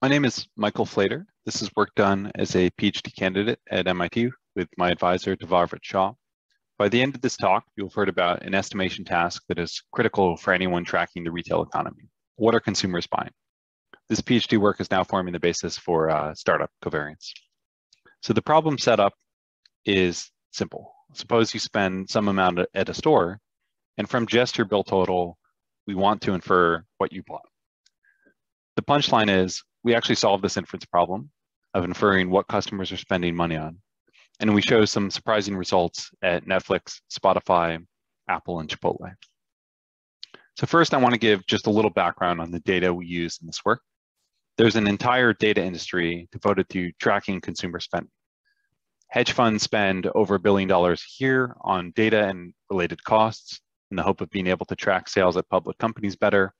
My name is Michael Fleder. This is work done as a PhD candidate at MIT with my advisor, Devavrat Shah. By the end of this talk, you'll have heard about an estimation task that is critical for anyone tracking the retail economy. What are consumers buying? This PhD work is now forming the basis for uh, startup covariance. So the problem setup is simple. Suppose you spend some amount at a store, and from just your bill total, we want to infer what you bought. The punchline is we actually solved this inference problem of inferring what customers are spending money on. And we show some surprising results at Netflix, Spotify, Apple, and Chipotle. So first, I want to give just a little background on the data we use in this work. There's an entire data industry devoted to tracking consumer spending. Hedge funds spend over a billion dollars a year on data and related costs in the hope of being able to track sales at public companies better.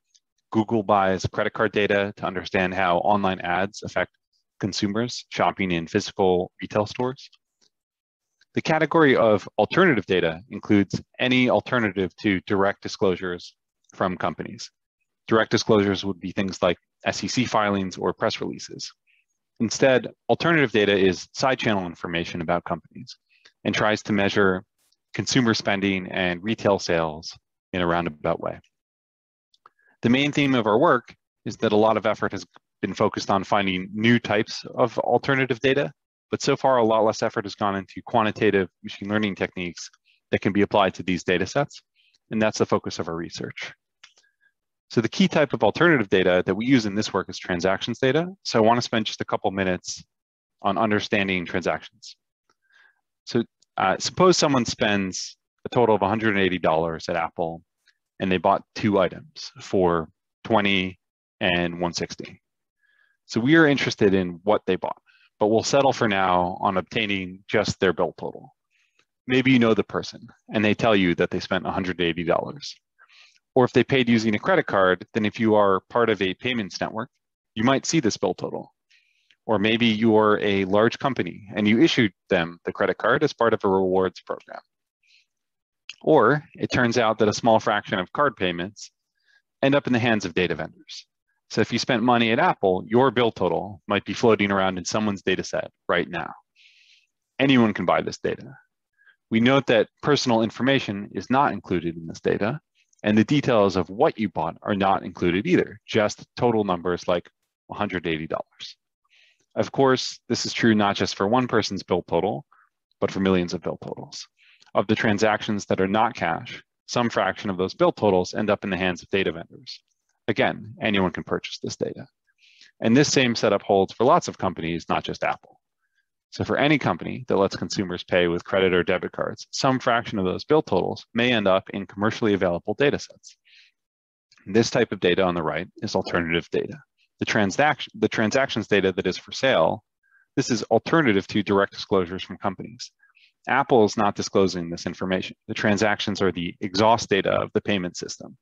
Google buys credit card data to understand how online ads affect consumers shopping in physical retail stores. The category of alternative data includes any alternative to direct disclosures from companies. Direct disclosures would be things like SEC filings or press releases. Instead, alternative data is side channel information about companies and tries to measure consumer spending and retail sales in a roundabout way. The main theme of our work is that a lot of effort has been focused on finding new types of alternative data, but so far a lot less effort has gone into quantitative machine learning techniques that can be applied to these data sets, and that's the focus of our research. So the key type of alternative data that we use in this work is transactions data. So I want to spend just a couple minutes on understanding transactions. So uh, suppose someone spends a total of $180 at Apple and they bought two items for 20 and 160. So we are interested in what they bought, but we'll settle for now on obtaining just their bill total. Maybe you know the person and they tell you that they spent $180. Or if they paid using a credit card, then if you are part of a payments network, you might see this bill total. Or maybe you're a large company and you issued them the credit card as part of a rewards program. Or it turns out that a small fraction of card payments end up in the hands of data vendors. So if you spent money at Apple, your bill total might be floating around in someone's data set right now. Anyone can buy this data. We note that personal information is not included in this data, and the details of what you bought are not included either, just total numbers like $180. Of course, this is true not just for one person's bill total, but for millions of bill totals. Of the transactions that are not cash, some fraction of those bill totals end up in the hands of data vendors. Again, anyone can purchase this data. And this same setup holds for lots of companies, not just Apple. So for any company that lets consumers pay with credit or debit cards, some fraction of those bill totals may end up in commercially available data sets. This type of data on the right is alternative data. The, transaction, the transactions data that is for sale, this is alternative to direct disclosures from companies. Apple is not disclosing this information. The transactions are the exhaust data of the payment system.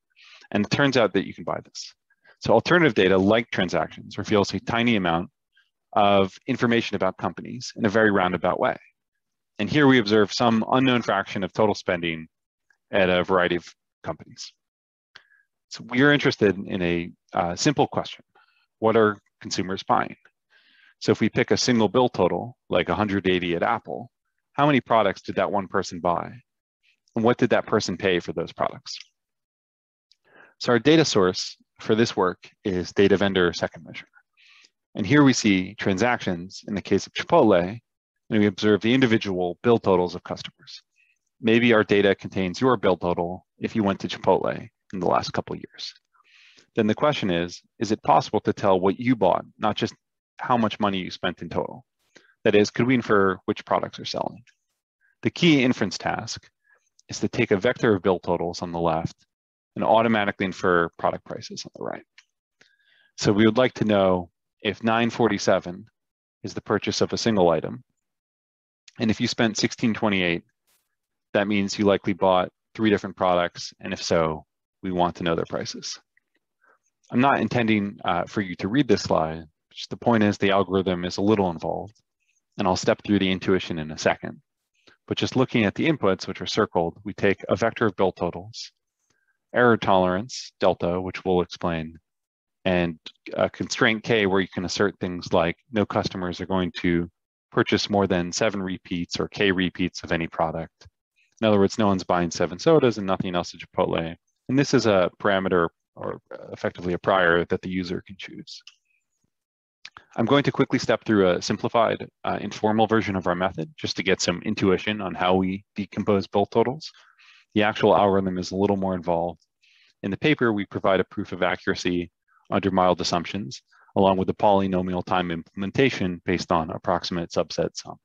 And it turns out that you can buy this. So alternative data, like transactions, reveals a tiny amount of information about companies in a very roundabout way. And here we observe some unknown fraction of total spending at a variety of companies. So we are interested in a uh, simple question. What are consumers buying? So if we pick a single bill total, like 180 at Apple, how many products did that one person buy? And what did that person pay for those products? So our data source for this work is data vendor Second Measure. And here we see transactions in the case of Chipotle, and we observe the individual bill totals of customers. Maybe our data contains your bill total if you went to Chipotle in the last couple years. Then the question is, is it possible to tell what you bought, not just how much money you spent in total? That is, could we infer which products are selling? The key inference task is to take a vector of bill totals on the left and automatically infer product prices on the right. So we would like to know if 947 is the purchase of a single item, and if you spent 1628, that means you likely bought three different products, and if so, we want to know their prices. I'm not intending uh, for you to read this slide, just the point is the algorithm is a little involved, and I'll step through the intuition in a second. But just looking at the inputs, which are circled, we take a vector of bill totals, error tolerance, delta, which we'll explain, and a constraint K where you can assert things like no customers are going to purchase more than seven repeats or K repeats of any product. In other words, no one's buying seven sodas and nothing else at Chipotle. And this is a parameter or effectively a prior that the user can choose. I'm going to quickly step through a simplified uh, informal version of our method just to get some intuition on how we decompose bill totals. The actual algorithm is a little more involved. In the paper, we provide a proof of accuracy under mild assumptions, along with the polynomial time implementation based on approximate subset sum.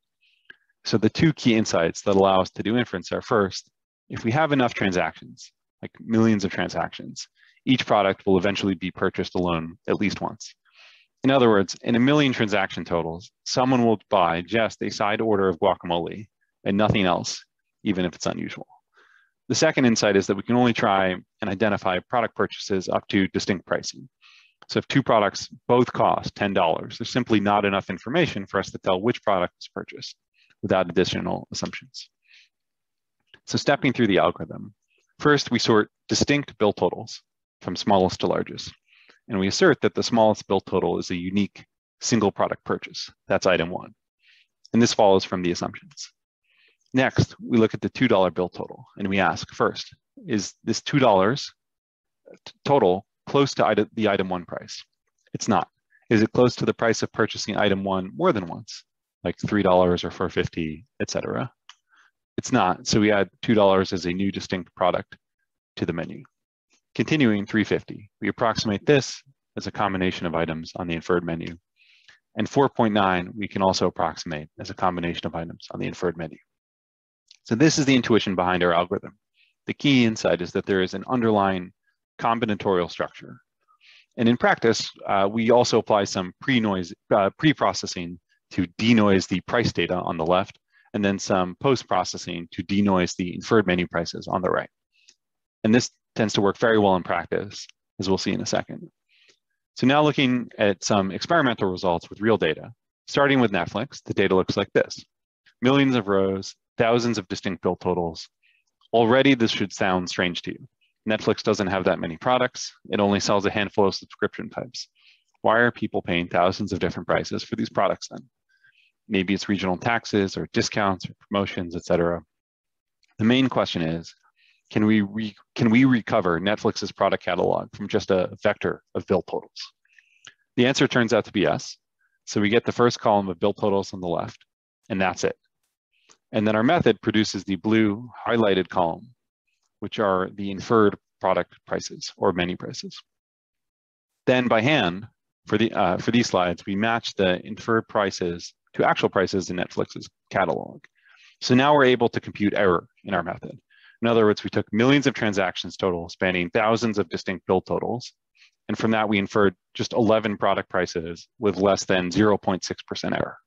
So the two key insights that allow us to do inference are first, if we have enough transactions, like millions of transactions, each product will eventually be purchased alone at least once. In other words, in a million transaction totals, someone will buy just a side order of guacamole and nothing else, even if it's unusual. The second insight is that we can only try and identify product purchases up to distinct pricing. So if two products both cost $10, there's simply not enough information for us to tell which product is purchased without additional assumptions. So stepping through the algorithm, first we sort distinct bill totals from smallest to largest. And we assert that the smallest bill total is a unique single product purchase. That's item one. And this follows from the assumptions. Next, we look at the $2 bill total and we ask first, is this $2 total close to the item one price? It's not. Is it close to the price of purchasing item one more than once, like $3 or 450, etc.? It's not, so we add $2 as a new distinct product to the menu. Continuing 350, we approximate this as a combination of items on the inferred menu. And 4.9, we can also approximate as a combination of items on the inferred menu. So this is the intuition behind our algorithm. The key insight is that there is an underlying combinatorial structure. And in practice, uh, we also apply some pre-noise, uh, pre-processing to denoise the price data on the left, and then some post-processing to denoise the inferred menu prices on the right. And this tends to work very well in practice, as we'll see in a second. So now looking at some experimental results with real data, starting with Netflix, the data looks like this. Millions of rows, thousands of distinct bill totals. Already this should sound strange to you. Netflix doesn't have that many products. It only sells a handful of subscription types. Why are people paying thousands of different prices for these products then? Maybe it's regional taxes or discounts or promotions, etc. The main question is, can we, re, can we recover Netflix's product catalog from just a vector of bill totals? The answer turns out to be yes. So we get the first column of bill totals on the left, and that's it. And then our method produces the blue highlighted column, which are the inferred product prices or menu prices. Then by hand, for, the, uh, for these slides, we match the inferred prices to actual prices in Netflix's catalog. So now we're able to compute error in our method. In other words, we took millions of transactions total, spanning thousands of distinct bill totals. And from that, we inferred just 11 product prices with less than 0.6% error.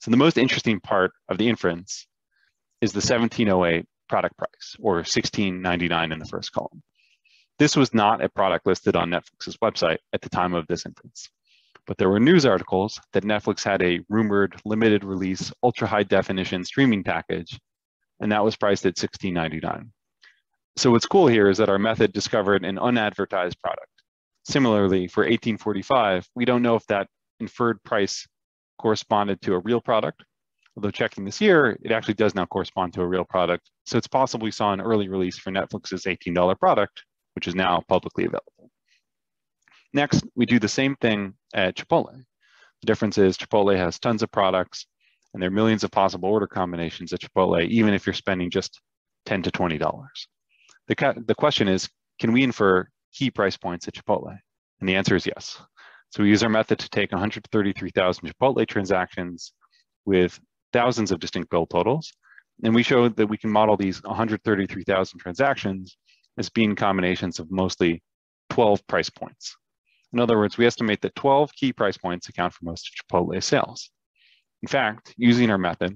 So the most interesting part of the inference is the 1708 product price, or 1699 in the first column. This was not a product listed on Netflix's website at the time of this inference, but there were news articles that Netflix had a rumored limited release ultra high definition streaming package and that was priced at $16.99. So what's cool here is that our method discovered an unadvertised product. Similarly, for 1845, we don't know if that inferred price corresponded to a real product, although checking this year, it actually does now correspond to a real product. So it's possible we saw an early release for Netflix's $18 product, which is now publicly available. Next, we do the same thing at Chipotle. The difference is Chipotle has tons of products and there are millions of possible order combinations at Chipotle, even if you're spending just 10 to $20. The, the question is, can we infer key price points at Chipotle? And the answer is yes. So we use our method to take 133,000 Chipotle transactions with thousands of distinct bill totals. And we show that we can model these 133,000 transactions as being combinations of mostly 12 price points. In other words, we estimate that 12 key price points account for most of Chipotle sales. In fact, using our method,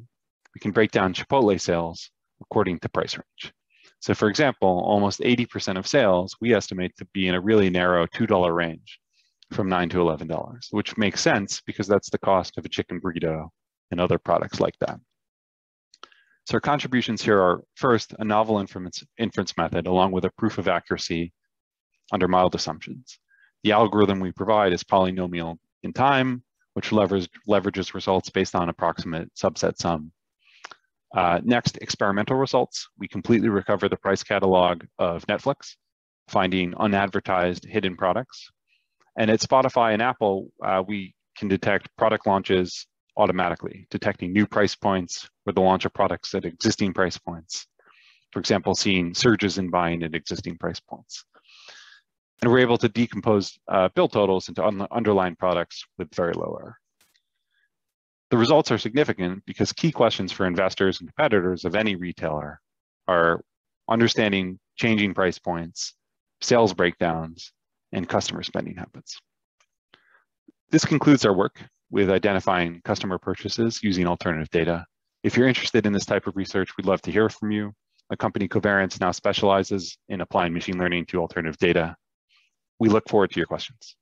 we can break down Chipotle sales according to price range. So for example, almost 80% of sales we estimate to be in a really narrow $2 range from $9 to $11, which makes sense because that's the cost of a chicken burrito and other products like that. So our contributions here are first, a novel inference, method along with a proof of accuracy under mild assumptions. The algorithm we provide is polynomial in time, which leverage, leverages results based on approximate subset sum. Uh, next, experimental results. We completely recover the price catalog of Netflix, finding unadvertised hidden products. And at Spotify and Apple, uh, we can detect product launches automatically, detecting new price points or the launch of products at existing price points. For example, seeing surges in buying at existing price points. And we're able to decompose uh, bill totals into un underlying products with very low error. The results are significant because key questions for investors and competitors of any retailer are understanding changing price points, sales breakdowns, and customer spending habits. This concludes our work with identifying customer purchases using alternative data. If you're interested in this type of research, we'd love to hear from you. The company Covariance now specializes in applying machine learning to alternative data. We look forward to your questions.